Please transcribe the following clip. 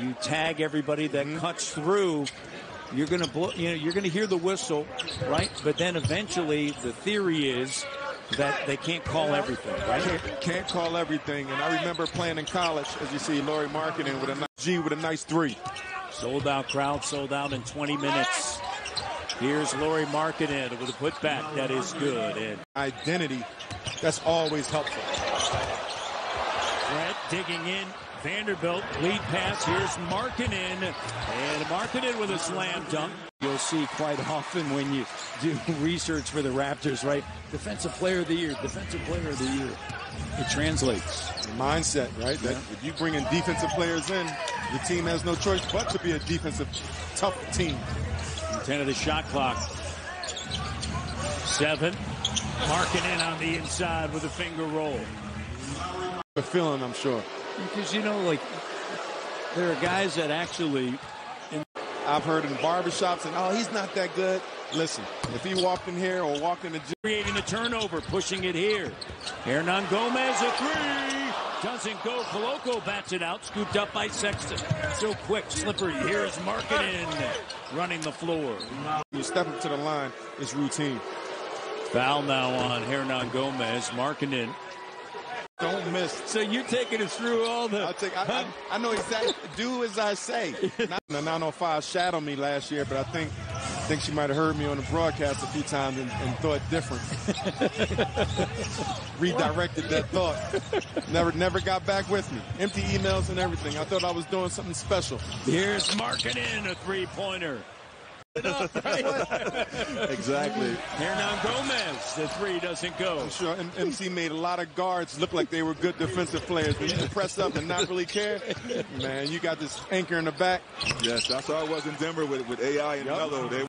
you tag everybody that mm-hmm. cuts through. You're gonna blow, you know, you're gonna hear the whistle, right? But then eventually, the theory is that they can't call everything, right? Can't, can't call everything. And I remember playing in college, as you see, Lauri Markkanen with a nice G with a nice three. Sold out crowd, sold out in 20 minutes. Here's Lauri Markkanen with a putback that is good. And identity, that's always helpful. Brett digging in. Vanderbilt lead pass. Here's Markkanen. And Markkanen with a slam dunk. You'll see quite often when you do research for the Raptors, right? Defensive player of the year, defensive player of the year. It translates. The Mindset, right? Yeah. That if you bring in defensive players in, your team has no choice but to be a defensive tough team. 10 of the shot clock. Seven. Markkanen on the inside with a finger roll. The feeling, I'm sure. Because, you know, like, there are guys that actually. I've heard in barbershops, and oh, he's not that good. Listen, if he walked in here or walked in the gym. Creating a turnover, pushing it here. Hernangomez a three. Doesn't go. Koloko bats it out, scooped up by Sexton. So quick, slippery. Here's Markkanen running the floor. You step up to the line, it's routine. Foul now on Hernangomez. don't So you're taking us through all the. I'll take, I, I, I know exactly. do as I say. the 905 shadowed me last year, but I think I think she might have heard me on the broadcast a few times and, and thought different. Redirected that thought. Never never got back with me. Empty emails and everything. I thought I was doing something special. Here's Markkanen a three pointer. Exactly. Hernangomez, the three doesn't go. I'm sure MC made a lot of guards look like they were good defensive players. but you press up and not really care, man, you got this anchor in the back. Yes, that's how it was in Denver with, with AI and yep. Melo. They